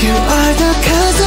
You are the cause